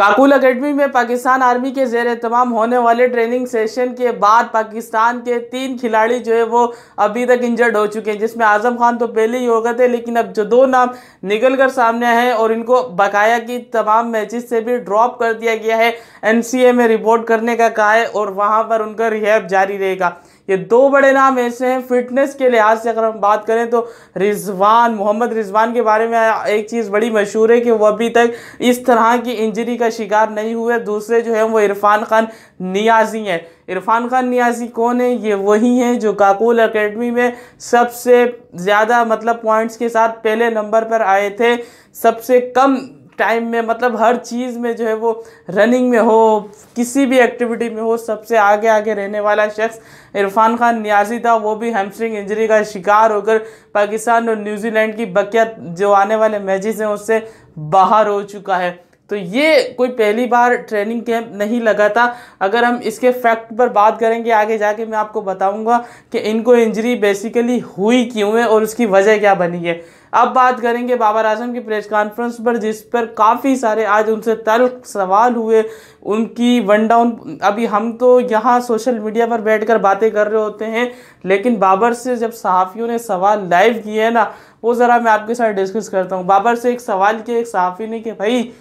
Kakul academy में Pakistan army के जेर तमाम होने वाले ट्रेनिंग सेशन के बाद पाकिस्तान के तीन खिलाड़ी जो है वो अभी तक इंजर्ड हो चुके हैं, जिसमें आज़म खान तो पहले ही हो गए थे, लेकिन अब जो दो नाम निकल कर सामने आए हैं और इनको बकाया की तमाम मैचेस से भी ड्रॉप कर दिया गया है। एनसीए में रिपोर्ट करने का कहा है और वहाँ पर उनका रिहैब जारी रहेगा। ये दो बड़े नाम ऐसे हैं फिटनेस के लिहाज से अगर हम बात करें तो रिजवान, मोहम्मद रिजवान के बारे में एक चीज़ बड़ी मशहूर है कि वो अभी तक इस तरह की इंजरी का शिकार नहीं हुए, दूसरे जो है वो इरफान खान नियाजी हैं। इरफान खान नियाजी कौन है? ये वही हैं जो काकुल अकेडमी में सबसे ज़्यादा मतलब पॉइंट्स के साथ पहले नंबर पर आए थे, सबसे कम टाइम में मतलब हर चीज़ में जो है वो रनिंग में हो, किसी भी एक्टिविटी में हो, सबसे आगे आगे रहने वाला शख्स इरफान खान न्याजी था। वो भी हैमस्ट्रिंग इंजरी का शिकार होकर पाकिस्तान और न्यूजीलैंड की बकिया जो आने वाले मैचेस हैं, उससे बाहर हो चुका है। तो ये कोई पहली बार ट्रेनिंग कैंप नहीं लगा था। अगर हम इसके फैक्ट पर बात करेंगे, आगे जाके मैं आपको बताऊँगा कि इनको इंजरी बेसिकली हुई क्यों है और उसकी वजह क्या बनी है। अब बात करेंगे बाबर आज़म की प्रेस कॉन्फ्रेंस पर, जिस पर काफ़ी सारे आज उनसे तल्ख सवाल हुए। उनकी वन डाउन अभी हम तो यहाँ सोशल मीडिया पर बैठकर बातें कर रहे होते हैं, लेकिन बाबर से जब सहाफ़ियों ने सवाल लाइव किए हैं ना, वो ज़रा मैं आपके साथ डिस्कस करता हूँ। बाबर से एक सवाल किया एक सहाफ़ी ने कि, भाई,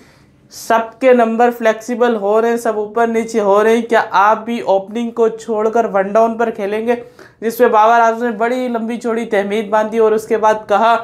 सबके नंबर फ्लेक्सिबल हो रहे हैं, सब ऊपर नीचे हो रहे हैं, क्या आप भी ओपनिंग को छोड़कर वन डाउन पर खेलेंगे? जिस बाबर आज़म ने बड़ी लंबी चौड़ी तहमीद बांधी और उसके बाद कहा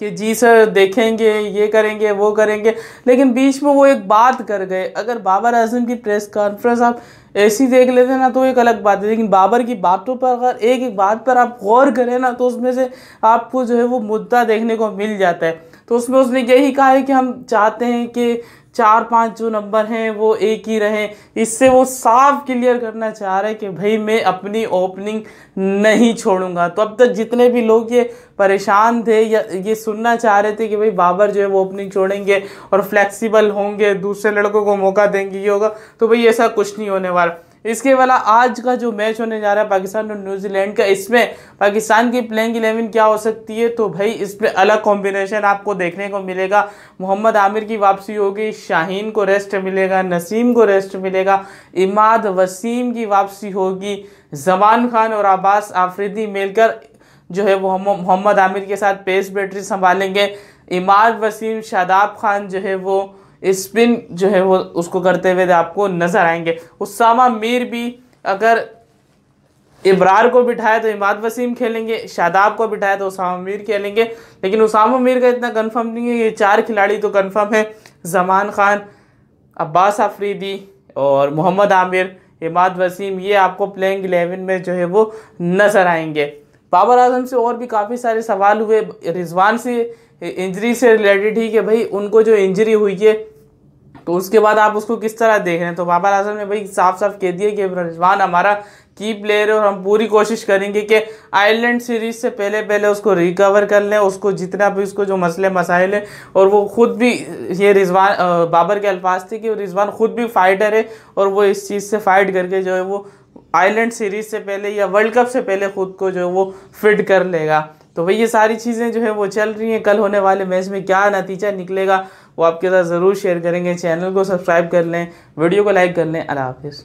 कि जी सर देखेंगे, ये करेंगे, वो करेंगे। लेकिन बीच में वो एक बात कर गए। अगर बाबर आज़म की प्रेस कॉन्फ्रेंस आप ऐसी देख लेते ना तो एक अलग बात है। लेकिन बाबर की बातों पर अगर एक एक बात पर आप गौर करें ना तो उसमें से आपको जो है वो मुद्दा देखने को मिल जाता है। तो उसमें उसने यही कहा है कि हम चाहते हैं कि चार पाँच जो नंबर हैं, वो एक ही रहें। इससे वो साफ़ क्लियर करना चाह रहे हैं कि भाई मैं अपनी ओपनिंग नहीं छोड़ूँगा। तो अब तक जितने भी लोग ये परेशान थे या ये सुनना चाह रहे थे कि भाई बाबर जो है वो ओपनिंग छोड़ेंगे और फ्लेक्सिबल होंगे, दूसरे लड़कों को मौका देंगे, ये होगा तो भाई ऐसा कुछ नहीं होने वाला। इसके वाला आज का जो मैच होने जा रहा है पाकिस्तान और न्यूजीलैंड का, इसमें पाकिस्तान की प्लेइंग इलेवन क्या हो सकती है? तो भाई, इसमें अलग कॉम्बिनेशन आपको देखने को मिलेगा। मोहम्मद आमिर की वापसी होगी, शाहीन को रेस्ट मिलेगा, नसीम को रेस्ट मिलेगा, इमाद वसीम की वापसी होगी जमान खान और अब्बास आफरीदी मिलकर जो है वो मोहम्मद आमिर के साथ पेस बैटरी संभालेंगे। इमाद वसीम, शादाब खान जो है वो स्पिन जो है वो उसको करते हुए आपको नज़र आएँगे। उसामा मीर भी अगर इब्रार को बिठाया तो इमाद वसीम खेलेंगे, शादाब को बिठाया तो उसामा मीर खेलेंगे। लेकिन उसामा मीर का इतना कंफर्म नहीं है, ये चार खिलाड़ी तो कंफर्म है। जमान खान, अब्बास अफरीदी और मोहम्मद आमिर, इमाद वसीम, ये आपको प्लेइंग इलेवन में जो है वो नज़र आएँगे। बाबर आज़म से और भी काफ़ी सारे सवाल हुए, रिजवान से इंजरी से रिलेटेड ही कि भाई उनको जो इंजरी हुई है तो उसके बाद आप उसको किस तरह देख रहे हैं? तो बाबर आज़म ने भाई साफ़ साफ़ कह दिया कि रिजवान हमारा की प्लेयर है और हम पूरी कोशिश करेंगे कि आयरलैंड सीरीज़ से पहले पहले उसको रिकवर कर लें, उसको जितना भी उसको जो मसले मसाइल हैं, और वो खुद भी, ये रिजवान बाबर के अल्फाज थे कि रिजवान खुद भी फाइटर है और वो इस चीज़ से फाइट करके जो है वो आयरलैंड सीरीज़ से पहले या वर्ल्ड कप से पहले खुद को जो है वो फिट कर लेगा। तो भाई ये सारी चीज़ें जो है वो चल रही हैं। कल होने वाले मैच में क्या नतीजा निकलेगा वो आपके साथ ज़रूर शेयर करेंगे। चैनल को सब्सक्राइब कर लें वीडियो को लाइक कर लें। अल्लाह हाफिज़।